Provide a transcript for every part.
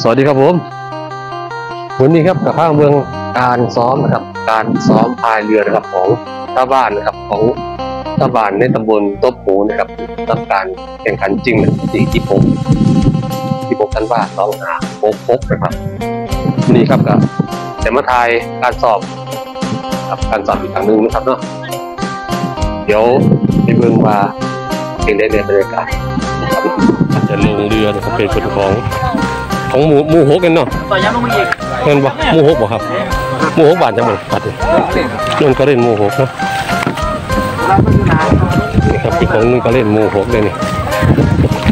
สวัสดีครับผม วันนี้ครับกับภาคเมืองการซ้อมนะครับ การซ้อมพายเรือนะครับของชาวบ้านนะครับของชาวบ้านในตำบลโต๊ะปูนะครับทำการแข่งขันจริงนะที่ที่ผมที่ผมท่านว่าสองหาโป๊กโป๊กนะครับนี่ครับกับแต่มาทายการสอบครับการสอบอีกครั้งหนึ่งนะครับเนาะเดี๋ยวไปเบิ่งว่าเป็นได้ในบรรยากาศนะครับจะลงเรือนะครับเป็นคนของ ของหมูหมูหกกันเนาะต่อย้ำลงมาอีกเงินบ่หมูหกบ่ครับหมูหกบาทจังหวัดปัดนี่นนก็เล่นหมูหกเนาะนี่ครับเป็นของนนก็เล่นหมูหกเลยนี่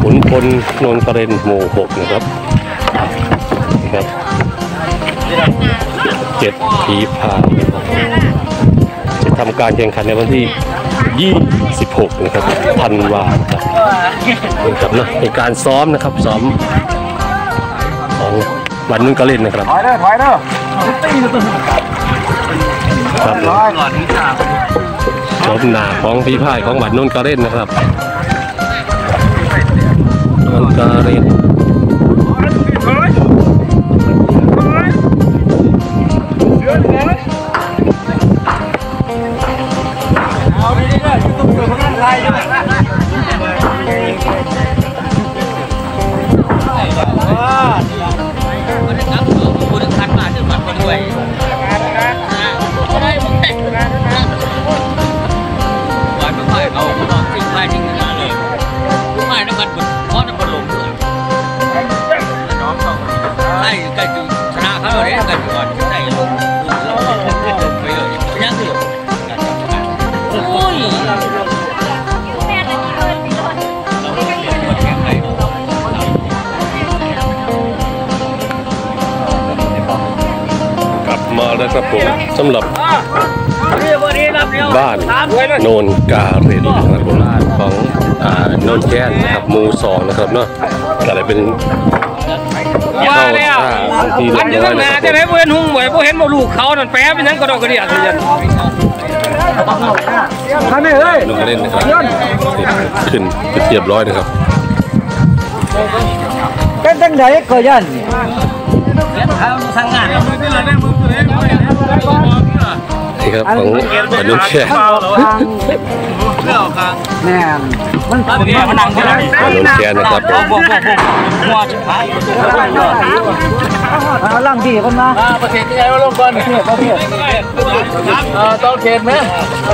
ขุนพลนนก็เล่นหมูหกนะครับนี่ครับเจ็ดผีพายจะทำการแข่งขันในวันที่ 26 นะครับธันวาครับนี่ครับเนาะในการซ้อมนะครับซ้อม ของวันนุ่นก็เล่นนะครับถอยเด้อถอยเด้อครับถอยก่อนนี่จ้าชมหนาของพี่พายของวันนุ่นก็เล่นนะครับนุ่นก็เล่น กลับมาแล้วครับผมสำหรับเรียกว่านี้รับเดียวบ้านโนนกาเรนนะครับผมของอ่าโนนแก้นนะครับหมูสองนะครับเนาะก็เลยเป็นเข้าท่าที่อันเรีนี้ยบร้อตั้ยงนะนาคจะรับได้บ่เห็นหุ่งบ่บ่เห็นบ่ลูกเขานั่นแปรเป็นหยังกระดอกกระเดียดเลยจันท่านนี่เฮ้ยโนนก็เล่นนะครับขึ้นเรียบร้อยนะครับเป็นจังไดก็ยันเขาทางงาน นี่ครับของวันนุ่แก้นแม่นมันมันนั่งใช่ไหมวันนุ่นแก้นนะครับผมบอกบอกบอกหัวสุดท้ายเอาล่างดีคนมาประเทศที่ไหนลก่อนเทียบเทียบตอนเขตไหม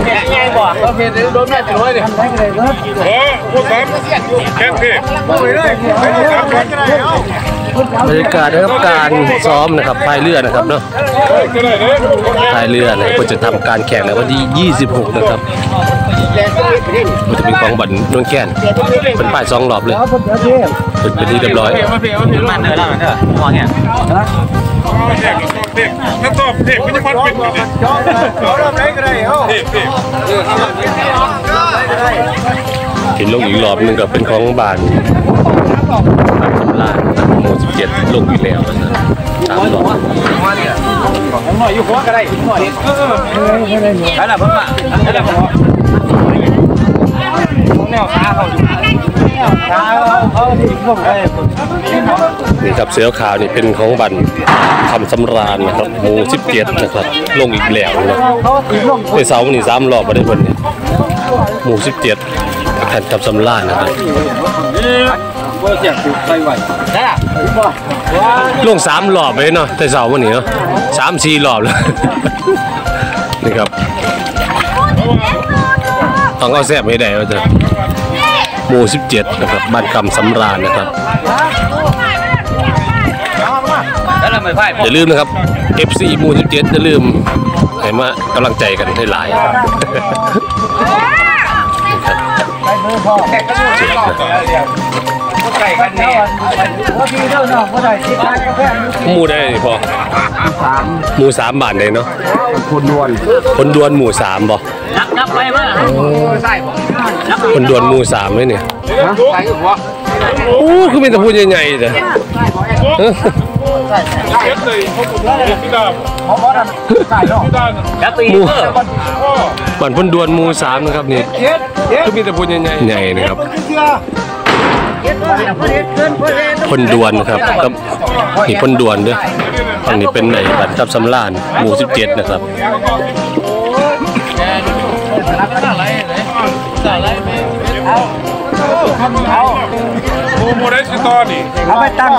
เขตไงบอกตอนเขตโดนแม่จุดเลยดิได้เลยครับ บรรยากาศนะครับการซ้อมนะครับพายเรือนะครับเนาะพายเรือนะครับก็จะทำการแข่งในวันที่ 26 นะครับมันจะเป็นของบันนวลแก้นเป็นป้ายสองรอบเลยเอาคนเดียวเทียบเป็นเป็นที่เรียบร้อยมันเดินแล้วเด้อหัวเนี่ยถ้าตอบเทพไม่ใช่ความเป็นเลยเอาเริ่มได้ก็ได้เอาเทพเทพเห็นลงอีกรอบหนึงก็เป็นของบานสำลานหมู่17ลงอีกแล้วนะครับสามรอบหน่อยอยู่หัวก็ได้หน่อยเออไม่ได้หนูใช่แล้วเพิ่งมาใช่แล้วผมแนวขาเขาอยู่ขาเขาเขาที่พวกไอ้นี่ครับเสือขาวนี่เป็นของบันคำสำราญนะครับหมู่17นะครับ ลงอีกแล้วนะครับเขาตีลงไอ้เสาร์นี่สามรอบมาได้เพิ่นนี่หมู่สิบเจ็ดแผ่นกับสำลานนะครับ ว่าอยากถูกไปไหวใช่แล้วลงสามรอบเลยเนาะแต่เสาวันนี้เนาะสามสี่รอบแล้วนี่ครับต้องเอาแซ่บให้ได้ว่าจะหมู่สิบเจ็ดนะครับบ้านคำสำราญนะครับแล้วเราไม่พ่ายอย่าลืมนะครับ FC หมู่สิบเจ็ดอย่าลืมให้มากำลังใจกันให้หลายไก่กันเนี่ยว่าพี่เท่าน้องว่าได้ที่ร้านกาแฟหมู่ได้พอสามหมู่สามบาทเลยเนาะคนดวนคนดวนหมู่สามบ่นับนับไปมั้ยใช่ผมคนดวนหมู่สามเลยเนี่ยใส่หัวโอ้คือเป็นตะพูดยังไงเด้อเทพเลยเขาบอกว่าพี่ดาบเขาบอกนั่นใส่เนาะพี่ดาบแล้วปีหมู่เออบ้านพ้นดวนหมู่สามนะครับนี่เจ็ดเจ็ดคือมีแต่พูดยังไงใหญ่นะครับเชื่อ พลดวนนะครับกับนี่พลดวนด้วยฝั่งนี้เป็นไหนบัตรทับสำลานหมู่17นะครับโมโมได้สิตอนี่เอาไปตั้ง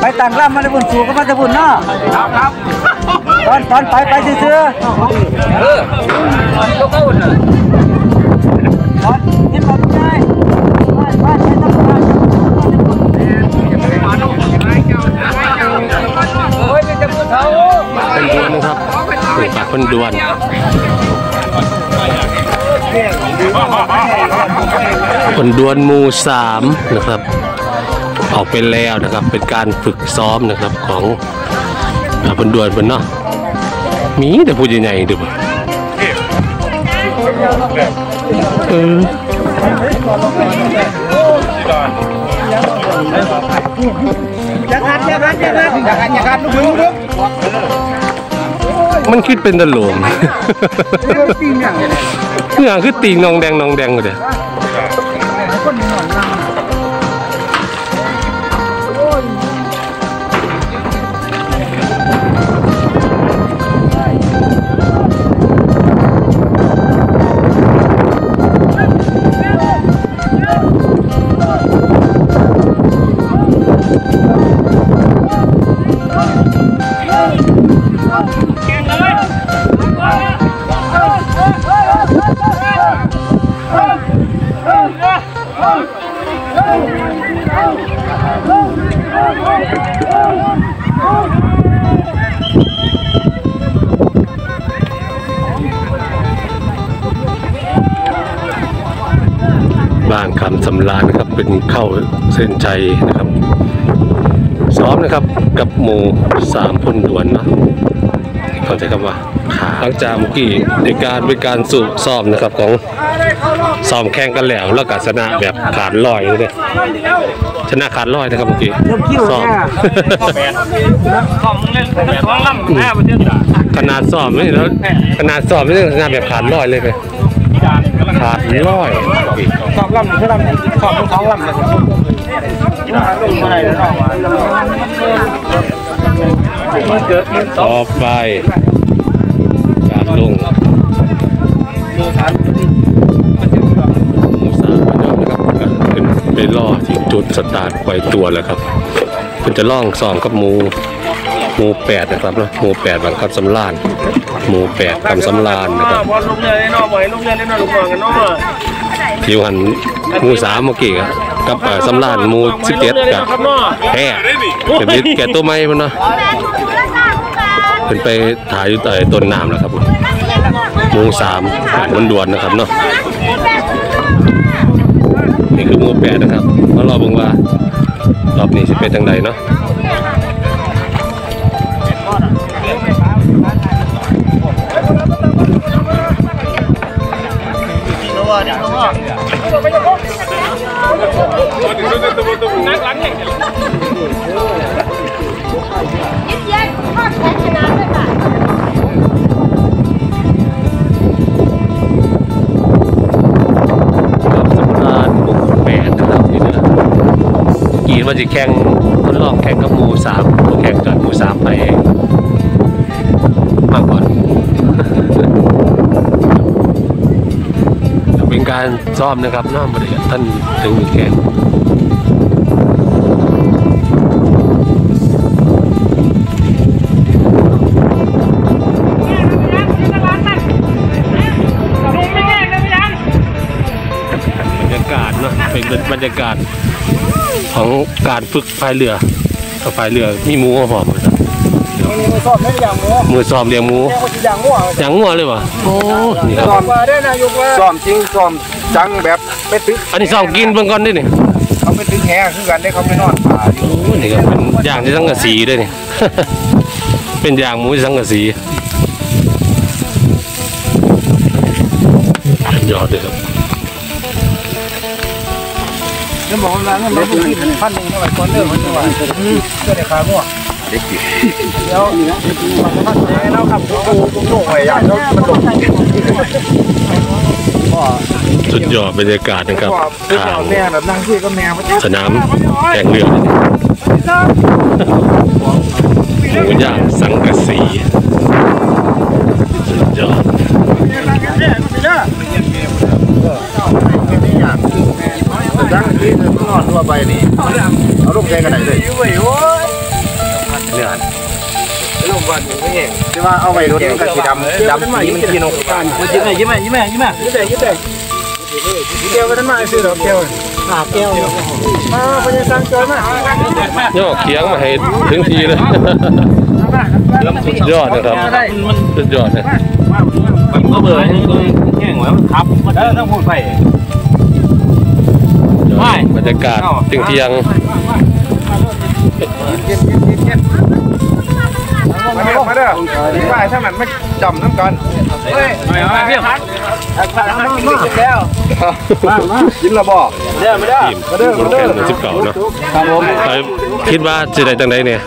ไปตั้งล่ำมาในบุญสูงก็มาในบุญเนาะครับครับตอนตอนไปไปซื้อเออ พลดวนนะครับนี่ปากพลดวนพลดวนมูสามนะครับ ออกไปแล้วนะครับ เป็นการฝึกซ้อมนะครับของอ่าพลดวนเพิ่นเนาะมีแต่พูดใหญ่ๆดูบ่เออจะขัดจะขัดจะขัดจะขัดจะขัดลูกมือลูก มันคิดเป็นตะโหลมตีอย่างเงื่อคือตีงนองแดงนองแดงเลย เส้นชัยนะครับซ้อมนะครับกับหมู่สามพลดวนเนาะเข้าใจคำว่าขาหลังจากเมื่อกี้ในการเป็นการสูบซ้อมนะครับของซ้อมแข่งกันแล้วแล้วก็ชนะแบบขาดลอยเลยเนี่ยชนะขาดลอยนะครับเมื่อกี้ซ้อมของเล่นของล่ำแม่ประเทศขนาดซ้อมนี่แล้วขนาดซ้อมนี่ชนะแบบขาดลอยเลยเลยขาดลอยสอบล่ำคือล่ำสอบท้องล่ำเลย ต่อไปการลงหมูสามเหมือนะครับเป็นไปล่อที่จุดสตาร์ทไว้ตัวแล้วครับมันจะล่องสองกับหมู หมูแปดนะครับเนอะหมูแปดบังคับสำลานหมูแปดคำสำลานนะครับบอลลูกเรือได้นอบ่อยลูกเรือได้นอลูกบอลกันนออยู่หันหมูสามเมื่อกี้ครับกับสำลานหมูสิบเจ็ดกับแพ้เป็นนิดแก่ตัวไม้มันเนาะเป็นไปถ่ายอยู่ใต้ต้นน้ำแล้วครับผมหมูสามมันด่วนๆนะครับเนาะนี่คือหมูแปดนะครับมารอบิ่งว่ารอบนี้สิเป็นจังไดเนาะ ดเย็นทอดแขนชนะด้วยค่ะกับสำราญหมูแปดนะครับที่นี่กีนว่าจะแข่งทดลองแข่งกับหมูสามแข่งกับหมูสามไปเอง การซ้อมนะครับน้าบริท่านถึงมือแข่งบรรยากาศเนาะเป็นบรรยากาศของการฝึกพายเรือกับพายเรือมีมูหอมครับ มาสอบไม่อย่างหมูมือซ้อมเลี้ยงหมูอย่างหมูอย่างงัวเลยวะโอ้นี่ครับสอบมาได้นายกว่าสอบจริงสอบจังแบบไม่ตึกอันนี้ซ้อมกินเบิ่งก่อนด้วยนี่เขาไม่ตึกแห่คือกันได้เขาไม่นอนป่าอยู่นี่ครับเป็นอย่างที่สังกะสีด้วยนี่เป็นอย่างหมูที่สังกะสียอดเลยครับเดี๋ยวบอกว่าเงินมันกินพันหนึ่งเท่าไหร่ก้อนเรื่องมันเท่าไหร่เพื่อได้ขางัว เด็กเดี๋ยวมันพันแห่แล้วครับโอ้โหโอ้โหอย่างแล้วมันลงพอสุดยอดบรรยากาศนะครับทางแม่แบบนั่งคุยกับแม่มาสนามแข่งเรือหมูย่างสังกะสีสุดยอดนั่งที่นอนทั่วไปนี่เอาลูกแกกันไหนเลย ที่ว่าเอาไว้รถมันก็สีดำดำสีมันกินออกกันยิ้มแม่ยิ้มแม่ยิ้มแม่ยิ้มแม่ยิ้มแต่ยิ้มแต่เกลียวกันมาซื้อดอกเกลียวหาแก้วมาพญาสังเกิดมาย่อเคียงมาให้ถึงทีเลยสุดยอดนะครับสุดยอดนะก็เบื่อแห้งแล้วครับเออต้องพูดไปบรรยากาศเที่ยงเที่ยงมาเด้อมาเด้อดีว่าถ้ามันไม่จำน้ำกันเฮ้ยมาเพียงพักพักมากินแล้วกินละบ่เด้อไม่ได้ทีมคนแข่งสิบเก่าเนาะครับผมไปคิดว่าจะได้จังไดเนี่ย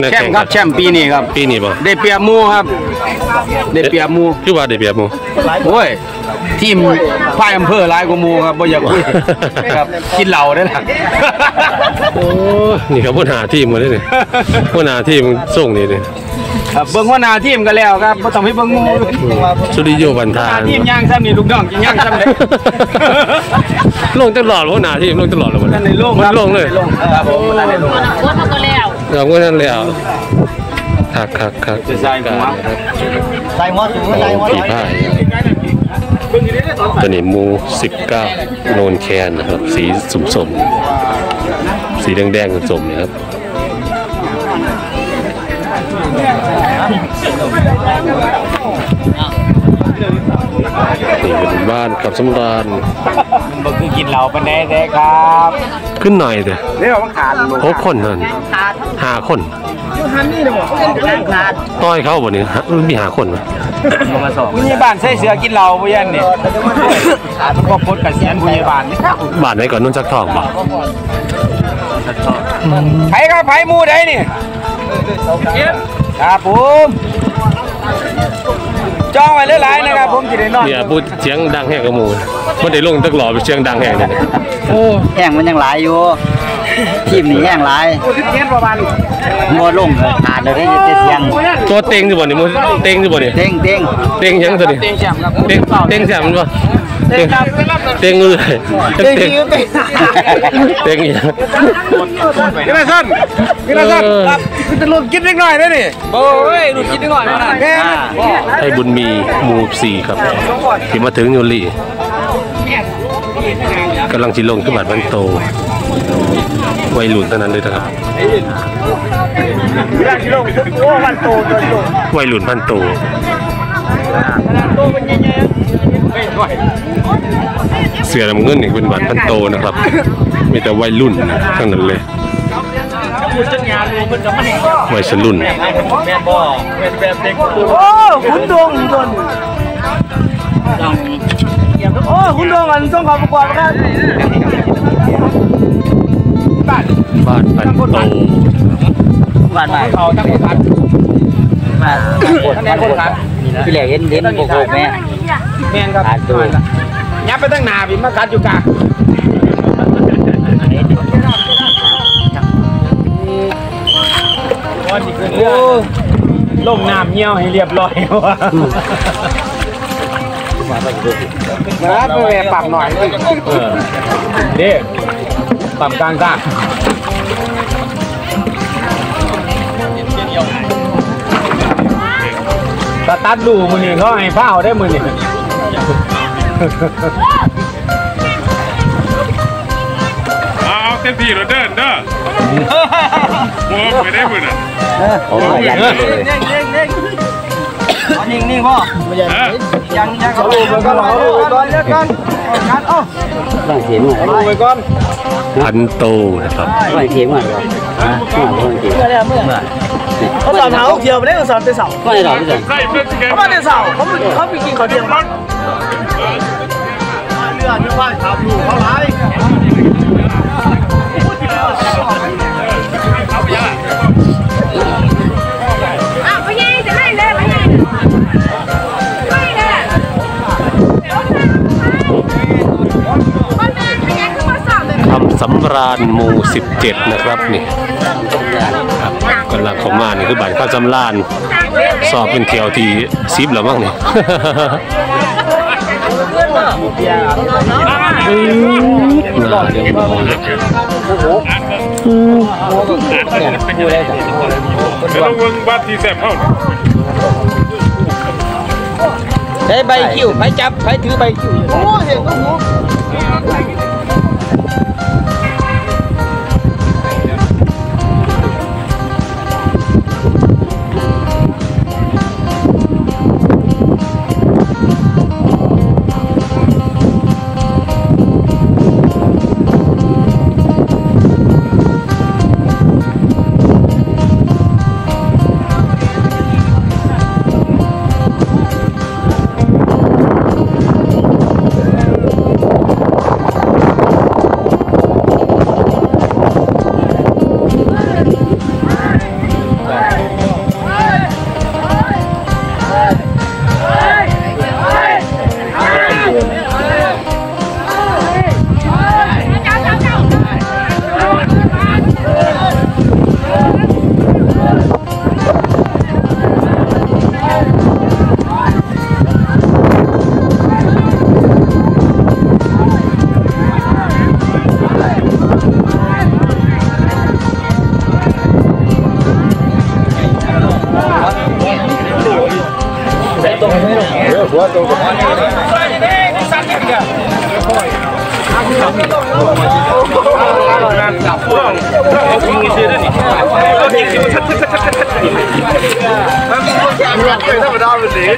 ในแชมแข่งป์ครับแชมป์ปีนี้ครับปีนี้ป่ะได้เปรียบหมูครับได้เปรียบหมูคือว่าได้เปรียบหมูโอ้ยทีมพายอำเภอหลายกว่าหมูครับบ่อยากคุยครับกินเหล้าได้ล่ะโอ้นี่ครับผู้หาทีมมาได้เนี่ยผู้หาทีมส่งนี่เนี่ย ครับเบิ่งว่าหน้าทีมก็แล้วครับบ่ต้องให้เบิ่งหมูสุริโยบันทาหน้าทีมย่างซ้ำนี่ลูกน้องกินย่างซ้ำเด้ลงตลอดผู้หาทีมลงตลอดเลยมันท่านในโลกมันลงเลยครับผมท่านในโลกคนเขาก็แล้วเราก็นั่นแล้วคักคักคักจะใส่หัวใส่หัวสูงใส่หัวผีผ้าตัวนี้หมู19โนนแคนนะครับ สีสุ่มสมๆสีแดงๆสมๆเนี่ยครับ บ้านกับสำราญบ่คือกินเหล้าปานใดเด้ครับ ขึ้นหน่อยเถอะเดี๋ยวมันขาดหกคนนั่นห้าคนต้อยเขาบ่เนี่ยฮะมีห้าคนมั้ยผู้ใหญ่บ้านใส่เสื้อกินเหล้าบ่ยันนี่บ่ปลดเกษียณผู้ใหญ่บ้านนี่ครับบ้านไหนก่อนนุ่นจักทองบ่ไผครับไผหมู่ใดนี่ ครับผมจองไว้หลายๆนะครับผมสิได้นอนเนี่ยพูดเสียงดังแห้งกับหมูบ่ได้ลงตึกหล่อไปเสียงดังแห้งเลยเนี่ยแห้งมันยังหลายอยู่ทีมนี้แห้งหลายมัวลงเลยขาดเลยได้ยินแต่เสียงตัวเต็งอยู่บ่นี่หมูเต็งอยู่บ่นี่เด้งเด้งเต็งยังตัวนี้เต็งแชมป์ครับเต็งเต็งแซ่บมันบ่ เต็งเต็งเอ้ยเต็งเต็งเต็งยังนี่ละสั้นนี่ละสั้นเออมันจะลงกินนิดหน่อยได้นี่โอ้ยดูคิดนิดหน่อยนะให้บุญมีหมู่สี่ครับที่มาถึงยูรีกำลังจิลงขึ้นบาดบันโตวัยรุ่นเท่านั้นเลยนะครับวัยรุ่นพันโต เสือน้ำเงินนี่เป็นบัตรพันโตนะครับ มีแต่วัยรุ่นทั้งนั้นเลยวัยสรุ่นโอ้คุณดวงดวงโอ้คุณดวงอันส่งเขอประกวดครับบ้านพันโตบ้านใหม่เขาตั้งคันมาคะแนนคนคั นพี่เหล่เห็นเห็นโบกโบกแม่แม่นครับขาดตัวยับไปตั้งหนาพี่มาคัดอยู่กลางโอ้ลงน้ำเงี้ยวให้เรียบร้อยวะมาไปแม่ปรับหน่อยเออเด็กปรับกลางซ่าส ตัดดูมือนี่เขาให้ผ้าได้มือนี่เอาเต็มที่เราเดินเด้อมัวไปได้มือน่ะโอ้ยยันเลยนิ่งนิ่งพ่อเออยังยังเขาดูไปก่อนเขาดูไปก่อนเดี๋ยวก่อนงัดเอ้าต้องเสียงหน่อยเขาดูไปก่อนพันโตนะครับต้องเสียงหน่อยก่อนนะต้องเสียงเมื่อไรเมื่อ เขาสอนขาเดียวไม่ได้เขาสอนเตะเสาไม่ได้หรอกเขามาเตะเสาเขาเขาไปกินเขาเดียวมั้งเลือดไม่ว่าเขาอยู่เขาไยคำสำราญหมู่ 17 นะครับนี่ ครับกำลังเข้ามานี่คือบ้านข้าวสำราญสอบเป็นแถวที่ซิบแล้วมั้งนี่น่าเดี๋ยวมองเลยได้ใบคิวไปจับไปถือใบคิวประ 对，他们他们谁？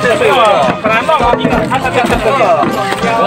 他难道吗？你他他他他他。喂。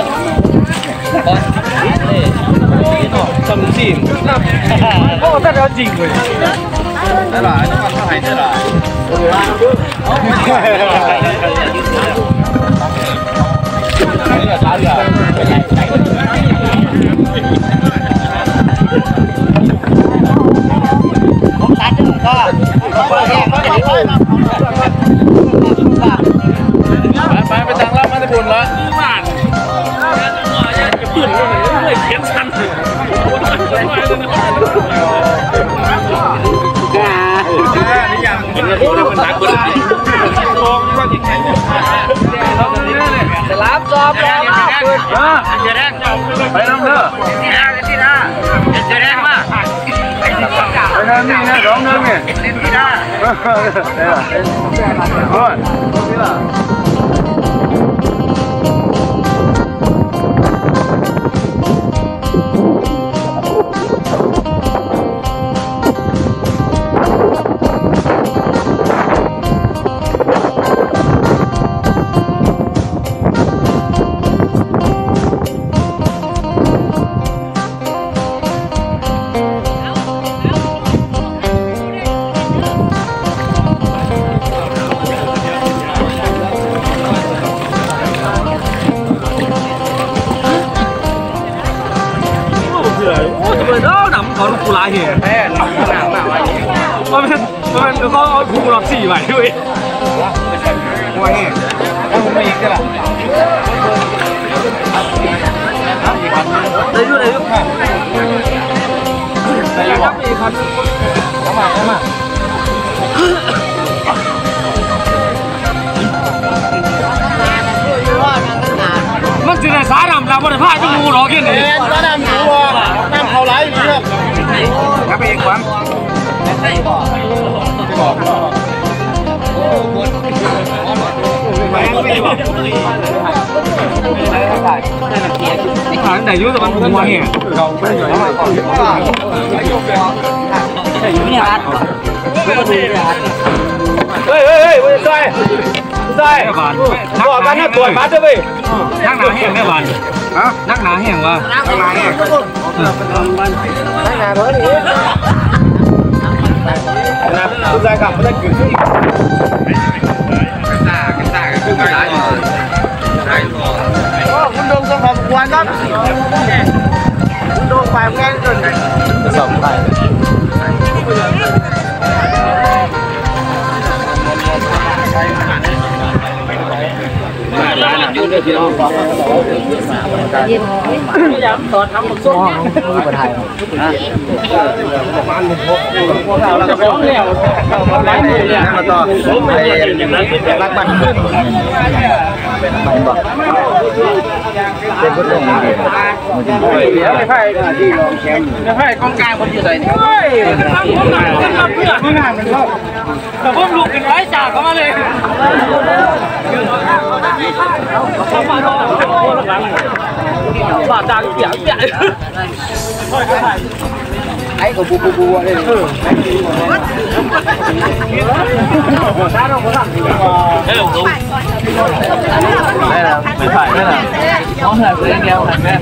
จริงโอ้แต่เราจริงเลยได้หลายน้ำมันเท่าไหร่ได้หลายไปไปทางลาดมาตะบุญละ รับจอบแล้วไปน้ำเด้อจะแรงมาไปน้ำนี่นะร้องเงินเนี่ยเออได้หลา เป็นเขาเอาคูรับสี่ใบด้วยหัวนี่แล้วผมไม่อีกได้หรอได้ด้วยได้ด้วยได้ยังครับอีกคนเข้ามาเข้ามามันจะได้สาดำเราไม่ได้พาจะงูหรอกยังไงน้ำน้ำหัวน้ำเขาไหลอยู่เนี่ยครับไปอีกคนไม่ใช่ไม่ใช่บานบอกกันนะตรวจบัตรด้วยนักหนาแห้งแม่บานฮะนักหนาแห้งวะข้างในเนี่ยนั่งนาเบอร์นี้นะคุณชายครับไม่ได้กินคุณ ดงต้องขอบคุณครับคุณดงไปแม่จน สองไปมาต่อไปรักบ้านขึ้นไปบอกเป็นพุทธองค์ดีไม่ใช่ที่รองแชมป์ ไม่ใช่กองกลางคนอยู่ไหนเฮ้ยไม่น่าเป็นเขาแต่ผมลูกเป็นร้อยจากเข้ามาเลยบาดดังเสียงใหญ่ไอ้กับบูบูบูอะไรนี่ได้แล้วไม่ถ่ายได้แล้วน้องถ่ายเพื่อนเดียวถ่ายแม่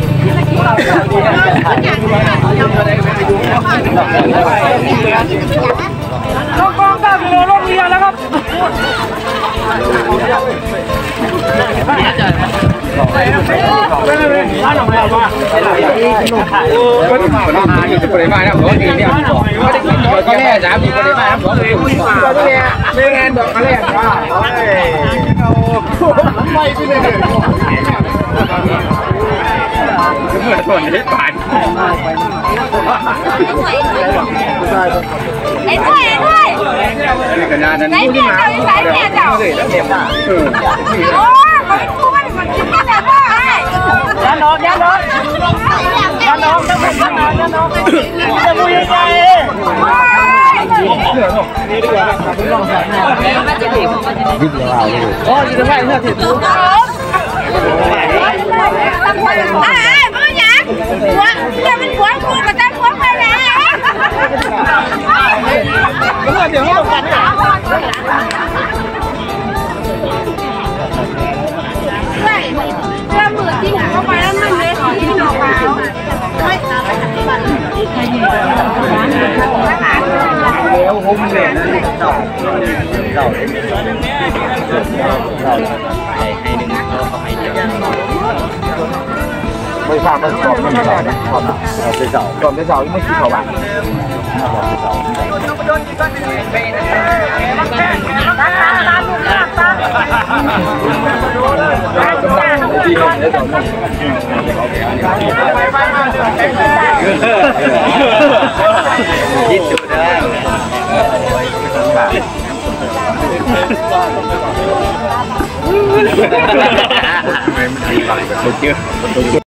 กองกลางกิโลโลกเรียแล้วครับปริมาณน้ำร้อนดีเนี่ยก็แน่จ้ามีปริมาณน้ำร้อนดีก็แน่ไม่แน่ดอกก็แน่ว่าไม่ไปเลยเหมือนคนที่ผ่านไอ้ถ้วยไอ้ถ้วยขนาดนั้นไหนเมียเจ้าใส่เมียเจ้าเลยแล้วเดี๋ยวโอ้ยมันคู่มับ บว่าไอ้ยันน้องยัน น้องยันน้องจะเป็นยันน้องยันน้องจะมุยใจอ๋อจะได้เนี่ยที่ไอ้ไเจ้ามือที่เข้าไปแล้วมันเลยที่หนอกมาไม่แล้ วผมเนี่ยนะ